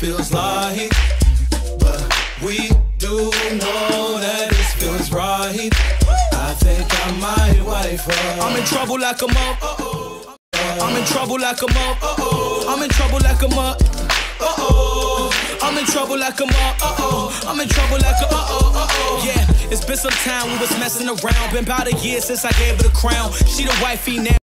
feels like. But we do know that it feels right. I think I might wife her. I'm in trouble like a mug. I'm in trouble like a mug. I'm in trouble like a mob. Uh oh. I'm in trouble like a mob. Uh oh. I'm in trouble like a uh oh uh oh. Yeah, it's been some time we was messing around. Been about a year since I gave her the crown. She the wifey now.